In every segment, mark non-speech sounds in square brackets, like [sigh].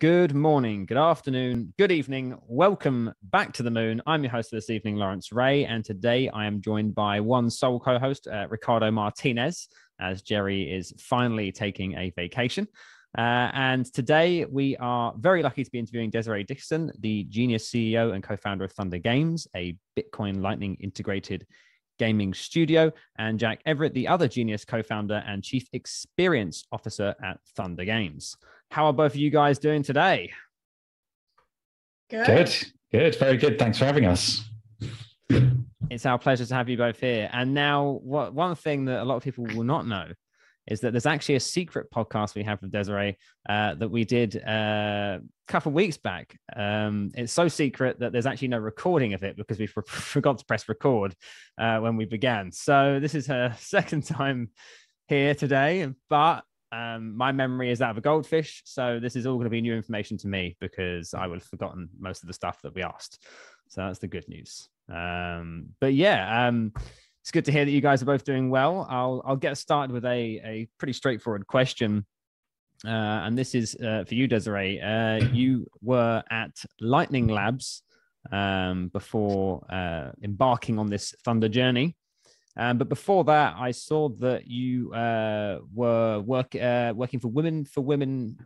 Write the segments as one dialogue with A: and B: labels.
A: Good morning, good afternoon, good evening. Welcome back to the moon. I'm your host for this evening, Lawrence Ray, and today I am joined by one sole co host, uh, Ricardo Martinez, as Jerry is finally taking a vacation. Uh, and today we are very lucky to be interviewing Desiree Dickerson, the genius CEO and co founder of THNDR Games, a Bitcoin Lightning integrated gaming studio, and Jack Everitt, the other genius co founder and chief experience officer at THNDR Games. How are both of you guys doing today?
B: Good. Good. Good. Very good. Thanks for having us.
A: It's our pleasure to have you both here. And now, what one thing that a lot of people will not know is that there's actually a secret podcast we have with Desiree uh, that we did uh, a couple of weeks back. Um, it's so secret that there's actually no recording of it because we [laughs] forgot to press record uh, when we began. So this is her [laughs] second time here today, but um, my memory is that of a goldfish. So this is all going to be new information to me because I would have forgotten most of the stuff that we asked. So that's the good news. Um, but yeah, um, it's good to hear that you guys are both doing well. I'll I'll get started with a a pretty straightforward question. Uh, and this is uh, for you, Desiree. Uh, you were at Lightning Labs um, before uh, embarking on this THNDR journey. Um, but before that, I saw that you uh, were work uh, working for Women for Women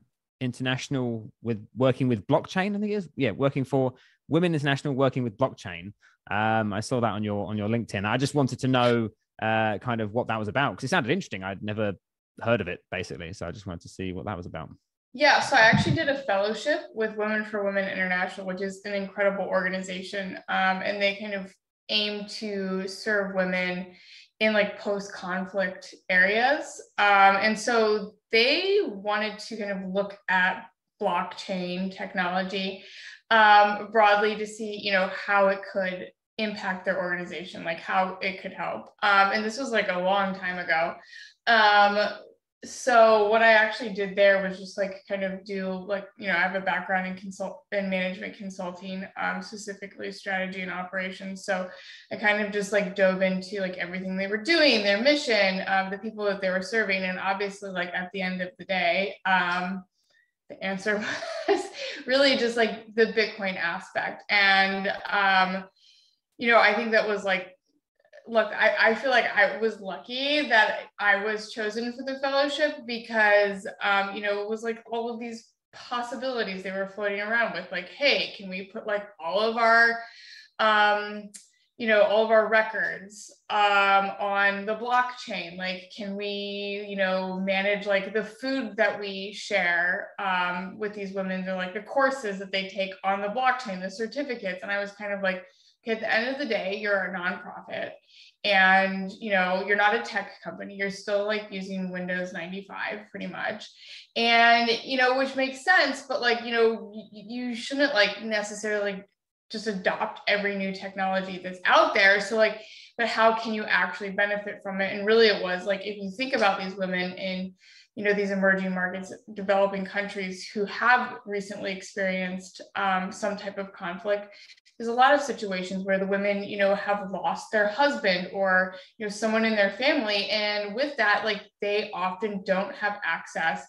A: International with working with blockchain. I think it is yeah, working for Women International, working with blockchain. Um, I saw that on your on your LinkedIn. I just wanted to know uh, kind of what that was about because it sounded interesting. I'd never heard of it basically, so I just wanted to see what that was about.
C: Yeah, so I actually did a fellowship with Women for Women International, which is an incredible organization, um, and they kind of aim to serve women in like post-conflict areas. Um, and so they wanted to kind of look at blockchain technology um, broadly to see, you know, how it could impact their organization, like how it could help. Um, and this was like a long time ago. So what I actually did there was just like kind of do like you know I have a background in consult in management consulting, um, specifically strategy and operations. So I kind of just like dove into like everything they were doing, their mission, um, the people that they were serving, and obviously like at the end of the day, um, the answer [laughs] was really just like the Bitcoin aspect, and um, you know I think that was like look, I, I feel like I was lucky that I was chosen for the fellowship because, um, you know, it was like all of these possibilities they were floating around with, like, hey, can we put like all of our, um, you know, all of our records um, on the blockchain? Like, can we, you know, manage like the food that we share um, with these women or like the courses that they take on the blockchain, the certificates? And I was kind of like, at the end of the day, you're a nonprofit and you know you're not a tech company. You're still like using windows 95 pretty much. And you know which makes sense but like you know you shouldn't like necessarily just adopt every new technology that's out there. So like but how can you actually benefit from it? And really it was like if you think about these women in you know these emerging markets developing countries who have recently experienced um, some type of conflict. There's a lot of situations where the women you know have lost their husband or you know someone in their family. And with that like they often don't have access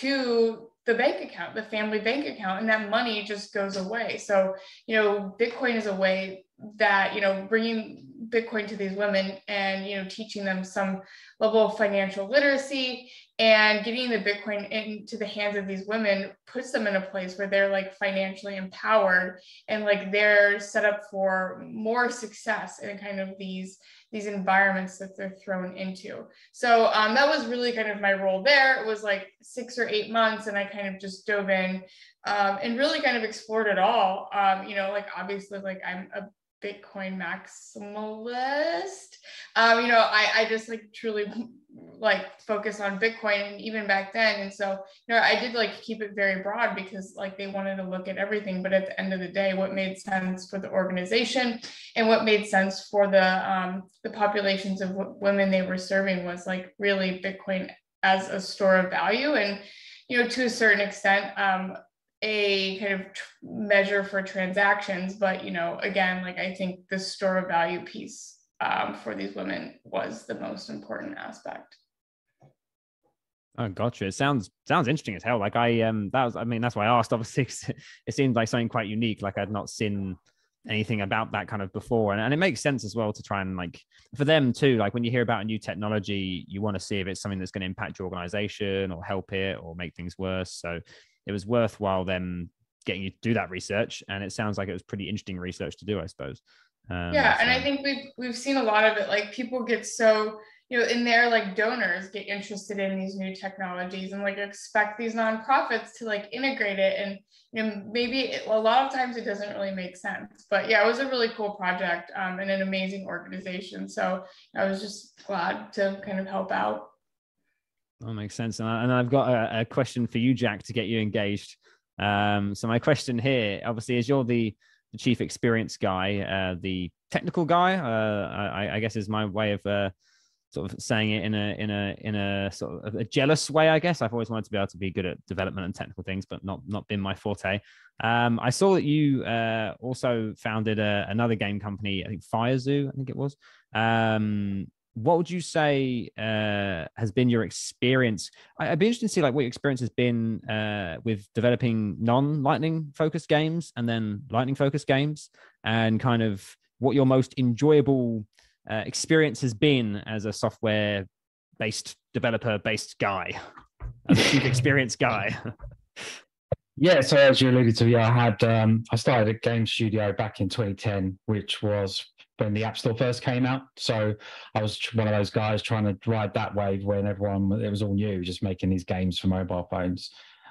C: to the bank account the family bank account and that money just goes away. So you know bitcoin is a way that you know bringing bitcoin to these women and you know teaching them some level of financial literacy and getting the bitcoin into the hands of these women puts them in a place where they're like financially empowered and like they're set up for more success in kind of these these environments that they're thrown into. So um, that was really kind of my role there. It was like six or eight months and i kind of just dove in um, and really kind of explored it all. Um, you know like obviously like i'm a Bitcoin maximalist. Um, you know, I, I just like truly like focus on Bitcoin even back then. And so, you know, I did like keep it very broad because like they wanted to look at everything. But at the end of the day, what made sense for the organization and what made sense for the um, the populations of women they were serving was like really Bitcoin as a store of value. And, you know, to a certain extent, um, a kind of measure for transactions but you know again like i think the store of value piece um, for these women was the most important aspect
A: Oh, gotcha. It sounds sounds interesting as hell. Like I um that was I mean that's why I asked. [laughs] Obviously, it seemed like something quite unique. Like I'd not seen anything about that kind of before, and, and it makes sense as well to try and like for them too. Like when you hear about a new technology, you want to see if it's something that's going to impact your organization or help it or make things worse. So it was worthwhile them getting you to do that research, and it sounds like it was pretty interesting research to do, I suppose.
C: Um, yeah, and I think we've we've seen a lot of it. Like people get so you know, in their like donors get interested in these new technologies and like expect these nonprofits to like integrate it. And you know, maybe it, a lot of times it doesn't really make sense. But yeah, it was a really cool project um, and an amazing organization. So I was just glad to kind of help out.
A: That makes sense. And, I, I've got a, a, question for you, Jack, to get you engaged. Um, so my question here, obviously, is you're the the chief experience guy, uh, the technical guy. Uh, I, I, guess is my way of uh, sort of saying it in a in a in a sort of a jealous way. I guess I've always wanted to be able to be good at development and technical things, but not not been my forte. Um, I saw that you uh, also founded a, another game company. I think FireZoo. I think it was. Um, what would you say uh, has been your experience? I, would be interested to see like what your experience has been uh, with developing non-lightning focused games and then lightning focused games, and kind of what your most enjoyable uh, experience has been as a software based developer based guy, as a chief experience guy. [laughs]
B: Yeah, so as you alluded to, yeah, I had um, I started a game studio back in 2010, which was when the App Store first came out. So I was one of those guys trying to ride that wave when everyone it was all new, just making these games for mobile phones.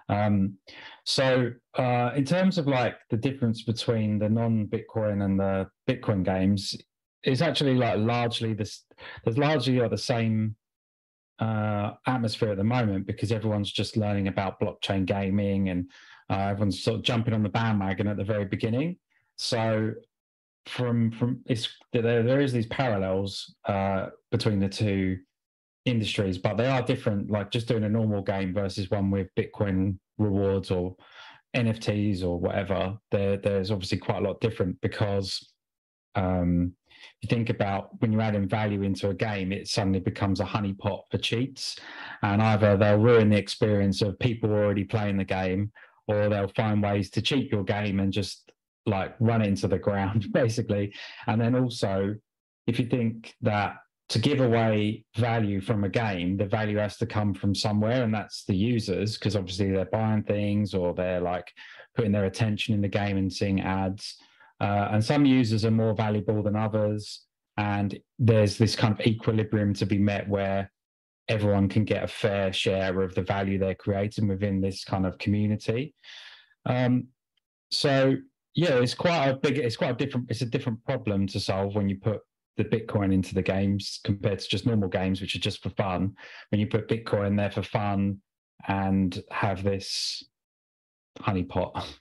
B: Um, so uh, in terms of like the difference between the non-Bitcoin and the Bitcoin games, it's actually like largely this. There's largely like the same uh, atmosphere at the moment because everyone's just learning about blockchain gaming and uh, everyone's sort of jumping on the bandwagon at the very beginning. So from from it's there there is these parallels uh, between the two industries, but they are different. Like just doing a normal game versus one with Bitcoin rewards or NFTs or whatever. There there's obviously quite a lot different because um, you think about when you're adding value into a game, it suddenly becomes a honeypot for cheats, and either they'll ruin the experience of people already playing the game, or they'll find ways to cheat your game and just like run into the ground [laughs] basically. And then also if you think that to give away value from a game the value has to come from somewhere and that's the users because obviously they're buying things or they're like putting their attention in the game and seeing ads. Uh, and some users are more valuable than others and there's this kind of equilibrium to be met where everyone can get a fair share of the value they're creating within this kind of community. Um, so yeah, it's quite a big. It's quite a different. It's a different problem to solve when you put the Bitcoin into the games compared to just normal games, which are just for fun. When you put Bitcoin there for fun and have this honeypot. [laughs]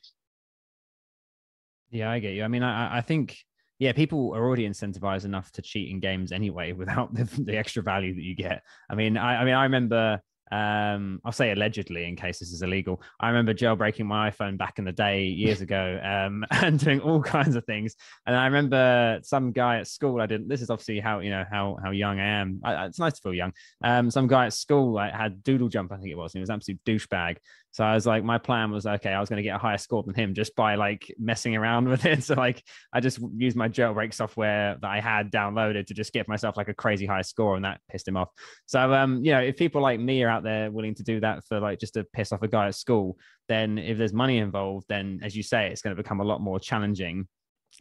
A: Yeah, I get you. I mean, I, I think yeah, people are already incentivized enough to cheat in games anyway [laughs] without the, the extra value that you get. I mean, I, I mean, I remember um, I'll say allegedly in case this is illegal. I remember jailbreaking my iPhone back in the day years ago um, [laughs] and doing all kinds of things. And I remember some guy at school. I didn't. This is obviously how you know how how young I am. I, it's nice to feel young. Um, some guy at school like, had doodle jump. I think it was. he was an absolute douchebag. So I was like, my plan was okay. I was going to get a higher score than him just by like messing around [laughs] with it. So like, I just used my jailbreak software that I had downloaded to just give myself like a crazy high score, and that pissed him off. So um, you know, if people like me are out there willing to do that for like just to piss off a guy at school, then if there's money involved, then as you say, it's going to become a lot more challenging.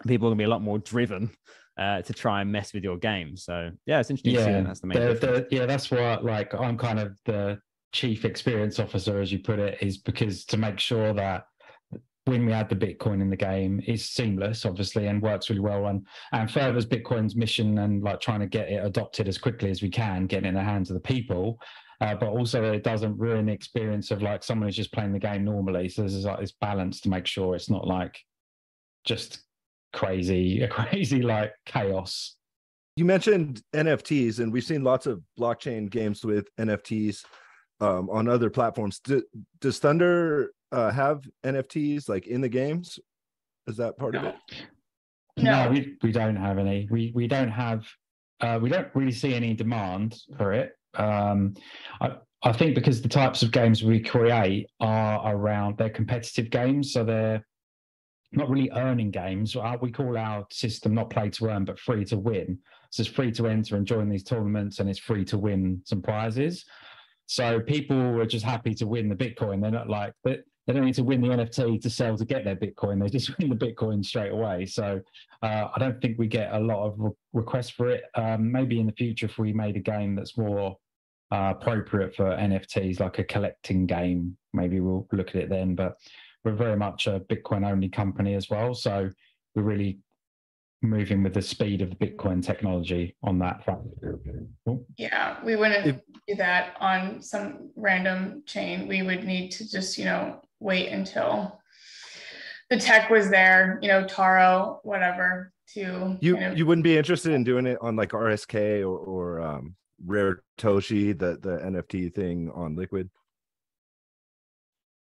A: People are going to be a lot more driven uh, to try and mess with your game. So yeah, it's interesting yeah, that that's the main. The,
B: the, yeah, that's what like I'm kind of the chief experience officer, as you put it, is because to make sure that when we add the Bitcoin in the game is seamless, obviously, and works really well and and furthers Bitcoin's mission and like trying to get it adopted as quickly as we can, getting in the hands of the people. Uh, but also that it doesn't ruin the experience of like someone who's just playing the game normally. So there's like this balance to make sure it's not like just crazy, [laughs] crazy like chaos.
D: You mentioned NFTs, and we've seen lots of blockchain games with NFTs um, on other platforms. Do, does THNDR uh, have NFTs like in the games? Is that part no. of it?
B: No, no, we, we don't have any. We we don't have. Uh, we don't really see any demand for it. Um, I, I think because the types of games we create are around they're competitive games, so they're not really earning games. Uh, we call our system not play to earn, but free to win. So it's free to enter and join these tournaments, and it's free to win some prizes. So people are just happy to win the Bitcoin. They're not like they, they don't need to win the NFT to sell to get their Bitcoin. They just [laughs] win the Bitcoin straight away. So uh, I don't think we get a lot of re- requests for it. Um, maybe in the future, if we made a game that's more uh, appropriate for NFTs, like a collecting game, maybe we'll look at it then. But we're very much a Bitcoin only company as well. So we're really moving with the speed of the Bitcoin technology on that front.
C: Yeah, we wouldn't if, do that on some random chain. We would need to just, you know, wait until the tech was there, you know, Taro, whatever, to
D: you kind of... you wouldn't be interested in doing it on like RSK or, or um rare Toshi, the the NFT thing on Liquid?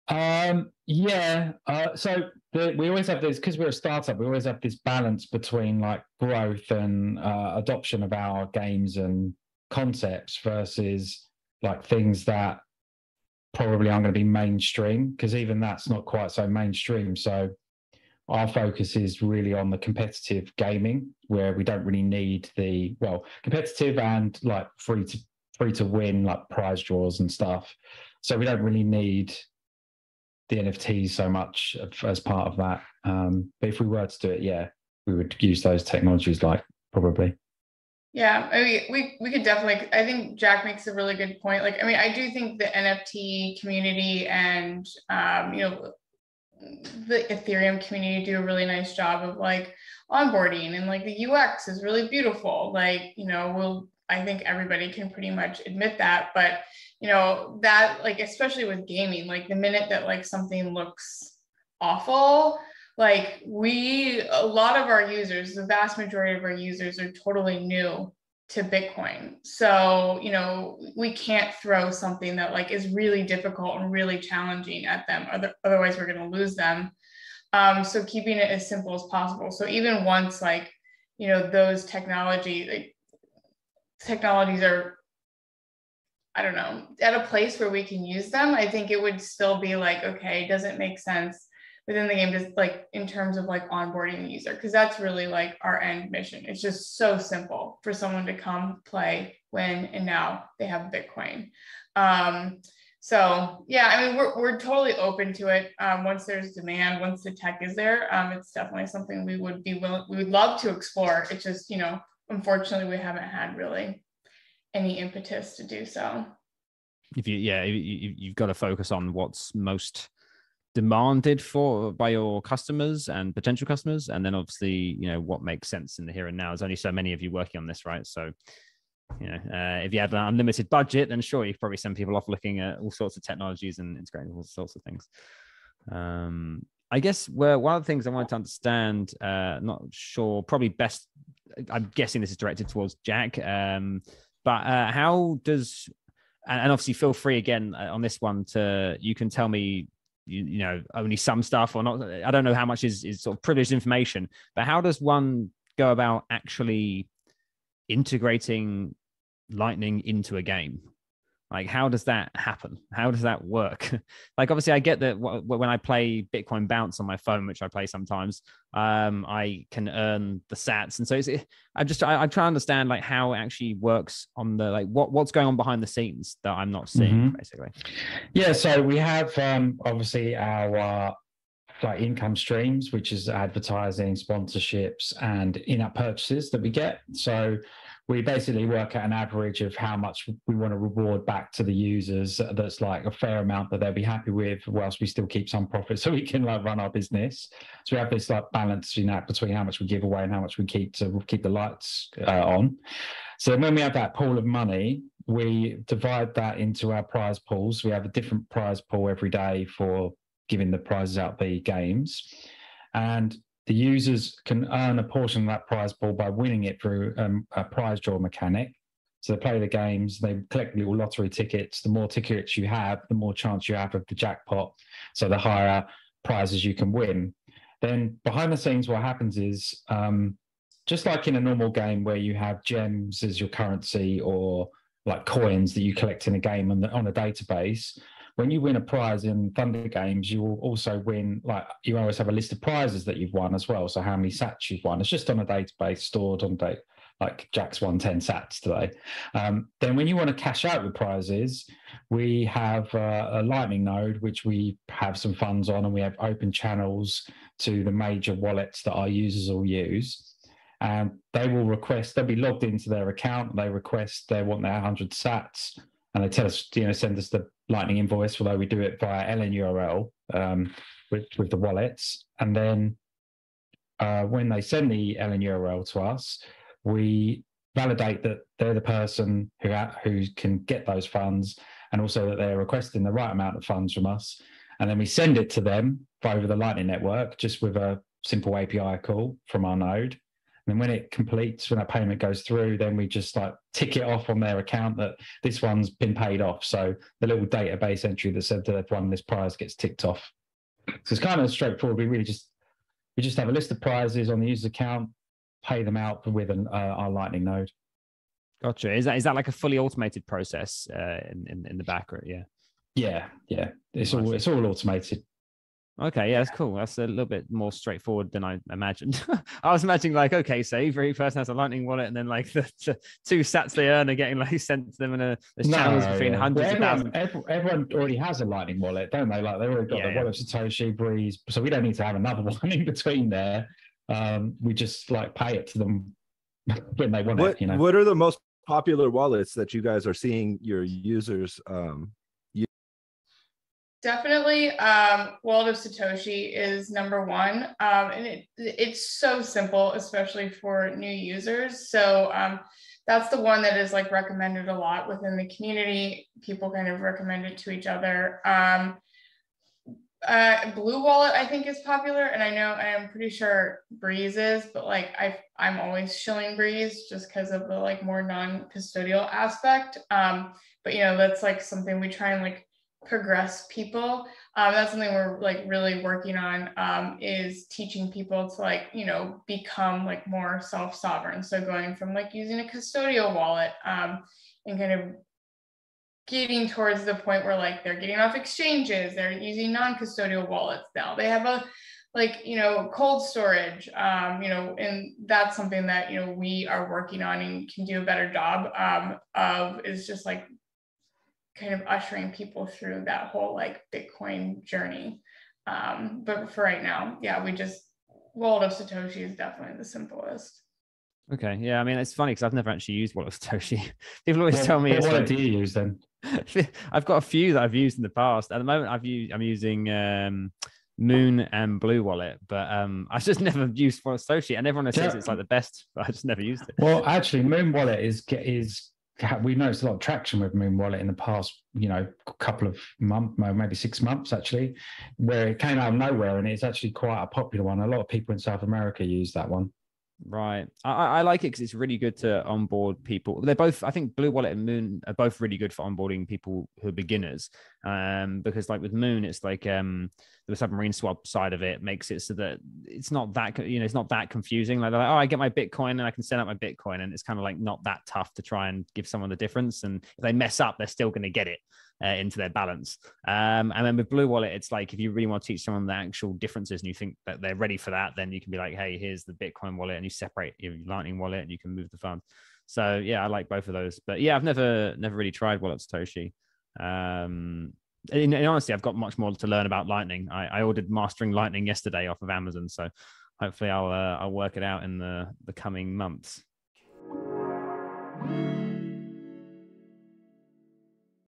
B: Um, yeah. Uh, so the, we always have this because we're a startup. We always have this balance between like growth and uh, adoption of our games and concepts versus like things that probably aren't going to be mainstream because even that's not quite so mainstream. So our focus is really on the competitive gaming where we don't really need the well competitive and like free to free to win like prize draws and stuff. So we don't really need the NFTs so much as part of that. Um, but if we were to do it, yeah, we would use those technologies like probably.
C: Yeah, I mean, we we could definitely. I think Jack makes a really good point. Like, I mean, I do think the NFT community and um, you know the Ethereum community do a really nice job of like onboarding and like the UX is really beautiful. Like, you know, we'll I think everybody can pretty much admit that, but you know, that like especially with gaming, like the minute that like something looks awful, like we a lot of our users, the vast majority of our users are totally new to Bitcoin. So, you know, we can't throw something that like is really difficult and really challenging at them. Otherwise, we're going to lose them. Um, so keeping it as simple as possible. So even once like, you know, those technology like, technologies are, I don't know, at a place where we can use them, I think it would still be like, okay, does it make sense within the game just like in terms of like onboarding the user? Because that's really like our end mission. It's just so simple for someone to come play when and now they have bitcoin. Um, so yeah i mean we're, we're totally open to it um, once there's demand once the tech is there um, it's definitely something we would be willing we would love to explore. It's just you know unfortunately we haven't had really any impetus to do so.
A: If you yeah you, you've got to focus on what's most demanded for by your customers and potential customers and then obviously you know what makes sense in the here and now. There's only so many of you working on this right? So you know uh, if you had an unlimited budget then sure you probably send people off looking at all sorts of technologies and integrating all sorts of things. Um i guess where one of the things i wanted to understand uh not sure probably best i'm guessing this is directed towards jack um but uh how does and obviously feel free again uh, on this one to you can tell me you, you know only some stuff or not i don't know how much is, is sort of privileged information but how does one go about actually integrating lightning into a game like how does that happen? How does that work? [laughs] Like obviously i get that when i play bitcoin bounce on my phone which i play sometimes um i can earn the sats. And so it's, i just I, I try to understand like how it actually works on the like what what's going on behind the scenes that i'm not seeing mm-hmm. basically.
B: Yeah so we have um obviously our uh, like income streams which is advertising sponsorships and in-app purchases that we get. So we basically work at an average of how much we want to reward back to the users. That's like a fair amount that they'll be happy with whilst we still keep some profit [laughs] so we can like run our business. So we have this like balancing act between how much we give away and how much we keep to keep the lights uh, on. So when we have that pool of money we divide that into our prize pools. We have a different prize pool every day for giving the prizes out the games. And the users can earn a portion of that prize pool by winning it through um, a prize draw mechanic. So they play the games, they collect little lottery tickets. The more tickets you have, the more chance you have of the jackpot. So the higher prizes you can win. Then behind the scenes, what happens is um, just like in a normal game where you have gems as your currency or like coins that you collect in a game on, the, on a database. When you win a prize in THNDR Games, you will also win like you always have a list of prizes that you've won as well. So how many sats you've won. It's just on a database stored on date like Jack's won 10 sats today. Um, then when you want to cash out your prizes, we have uh, a Lightning node, which we have some funds on, and we have open channels to the major wallets that our users will use. And they will request, they'll be logged into their account. They request they want their 100 sats, and they tell us, you know, send us the Lightning invoice, although we do it via LNURL um, with, with the wallets. And then uh, when they send the LNURL to us, we validate that they're the person who who can get those funds and also that they're requesting the right amount of funds from us and then we send it to them over the lightning network just with a simple api call from our node and when it completes when that payment goes through then we just like tick it off on their account that this one's been paid off so the little database entry that said that they've won this prize gets ticked off so it's kind of straightforward we really just we just have a list of prizes on the user's account pay them out with an, uh, our Lightning node.
A: Gotcha. Is that is that like a fully automated process uh, in, in, in the back? Or, yeah.
B: Yeah, yeah. It's all it's all automated.
A: Okay, yeah, that's cool. That's a little bit more straightforward than I imagined. [laughs] I was imagining like, okay, so every person has a Lightning wallet, and then like [laughs] the, the two sats they earn are getting like [laughs] sent to them, and a, there's no, channels between yeah. hundreds well,
B: everyone,
A: of thousands.
B: Everyone already has a Lightning wallet, don't they? Like they already got yeah, the yeah. wallet Satoshi, Breeze, so we don't need to have another one in between there. Um, we just like pay it to them when they want
D: what,
B: it. You know,
D: what are the most popular wallets that you guys are seeing your users um, use?
C: Definitely, um, Wallet of Satoshi is number one, um, and it, it's so simple, especially for new users. So um, that's the one that is like recommended a lot within the community. People kind of recommend it to each other. Um, uh, Blue Wallet I think is popular, and I know I'm pretty sure Breeze is, but like I I'm always shilling Breeze just because of the like more non-custodial aspect. Um, but you know that's like something we try and like progress people. Um, that's something we're like really working on um, is teaching people to like you know become like more self-sovereign. So going from like using a custodial wallet um, and kind of getting towards the point where like they're getting off exchanges, they're using non-custodial wallets now. They have a like you know cold storage um, you know and that's something that you know we are working on and can do a better job um, of is just like kind of ushering people through that whole like bitcoin journey um, but for right now yeah we just wallet of satoshi is definitely the simplest
A: okay yeah i mean it's funny because i've never actually used wallet of satoshi [laughs] people always tell me
B: what like, do you use then [laughs]
A: I've got a few that I've used in the past. At the moment, I've used I'm using um, Muun and Blue Wallet, but um, [laughs] I just never used for associate. And everyone says yeah. it's like the best, but I just never used it.
B: Well, actually, Muun Wallet is is we noticed a lot of traction with Muun Wallet in the past, you know, couple of months, maybe six months actually, where it came out of nowhere and it's actually quite a popular one. A lot of people in South America use that one.
A: Right. I, I like it because it's really good to onboard people. They're both, I think Blue Wallet and Muun are both really good for onboarding people who are beginners. Um, because like with Moon, it's like um the submarine swap side of it makes it so that it's not that you know, it's not that confusing. Like, like oh, I get my Bitcoin and I can send out my Bitcoin, and it's kind of like not that tough to try and give someone the difference. And if they mess up, they're still going to get it uh, into their balance. Um, and then with Blue Wallet, it's like if you really want to teach someone the actual differences and you think that they're ready for that, then you can be like, hey, here's the Bitcoin wallet, and you separate your Lightning wallet and you can move the funds. So yeah, I like both of those. But yeah, I've never never really tried Wallet Satoshi. Um, in, in honesty, I've got much more to learn about Lightning. I, I ordered Mastering Lightning yesterday off of Amazon, so hopefully I'll uh, I'll work it out in the the coming months.